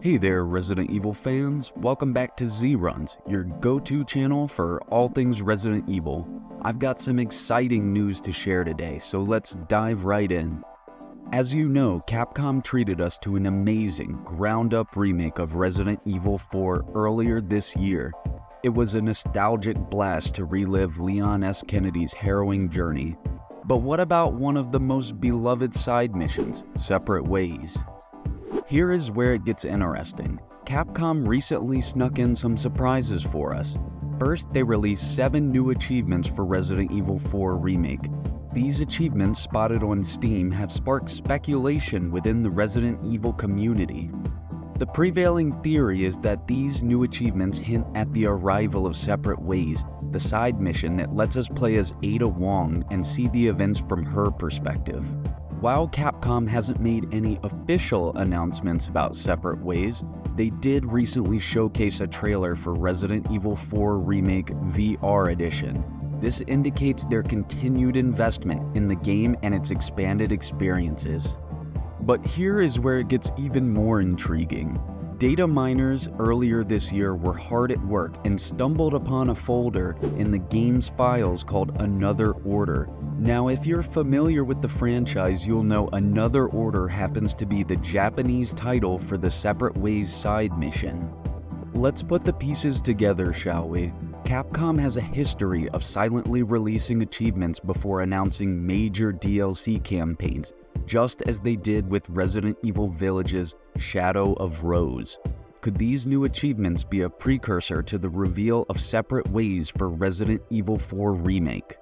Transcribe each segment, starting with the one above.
Hey there, Resident Evil fans. Welcome back to Z Runs, your go to channel for all things Resident Evil. I've got some exciting news to share today, so let's dive right in. As you know, Capcom treated us to an amazing, ground up remake of Resident Evil 4 earlier this year. It was a nostalgic blast to relive Leon S. Kennedy's harrowing journey. But what about one of the most beloved side missions, Separate Ways? Here is where it gets interesting. Capcom recently snuck in some surprises for us. First, they released 7 new achievements for Resident Evil 4 Remake. These achievements, spotted on Steam, have sparked speculation within the Resident Evil community. The prevailing theory is that these new achievements hint at the arrival of Separate Ways, the side mission that lets us play as Ada Wong and see the events from her perspective. While Capcom hasn't made any official announcements about Separate Ways, they did recently showcase a trailer for Resident Evil 4 Remake VR Edition. This indicates their continued investment in the game and its expanded experiences. But here is where it gets even more intriguing. Data miners earlier this year were hard at work and stumbled upon a folder in the game's files called Another Order. Now, if you're familiar with the franchise, you'll know Another Order happens to be the Japanese title for the Separate Ways side mission. Let's put the pieces together, shall we? Capcom has a history of silently releasing achievements before announcing major DLC campaigns, just as they did with Resident Evil Village's Shadow of Rose. Could these new achievements be a precursor to the reveal of separate ways for Resident Evil 4 Remake?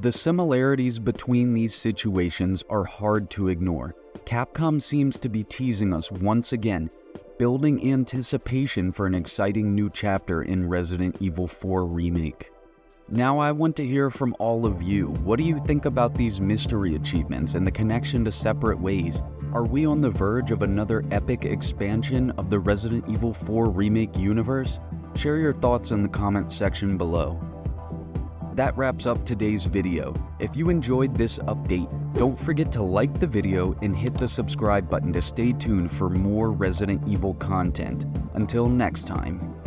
The similarities between these situations are hard to ignore. Capcom seems to be teasing us once again, building anticipation for an exciting new chapter in Resident Evil 4 Remake. Now I want to hear from all of you. What do you think about these mystery achievements and the connection to separate ways? Are we on the verge of another epic expansion of the Resident Evil 4 remake universe? Share your thoughts in the comments section below. That wraps up today's video. If you enjoyed this update, don't forget to like the video and hit the subscribe button to stay tuned for more Resident Evil content. Until next time.